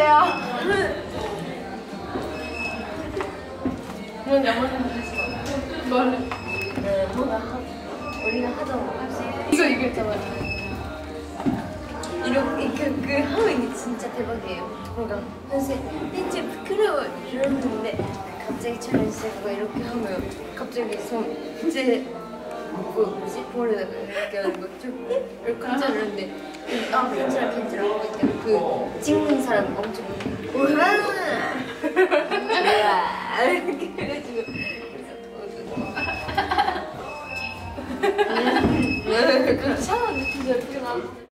해주세요. 이건 못했어. 뭘? 네, 하- 우리가 있어. 이거 이거 있잖아요. 이렇게 그, 그 하면이 진짜 대박이에요. 그러니까 선생님 진짜 부끄러워 이러는데 갑자기 촬영 시작하고 이렇게 하면 갑자기 손 이제 그 뭐지 볼에다가 이렇게 하는 거쭉 이렇게 하는데 아 괜찮아 괜찮아 하고 그 찍는 사람 엄청 그래가지고 그렇게 느낌이 이렇게 나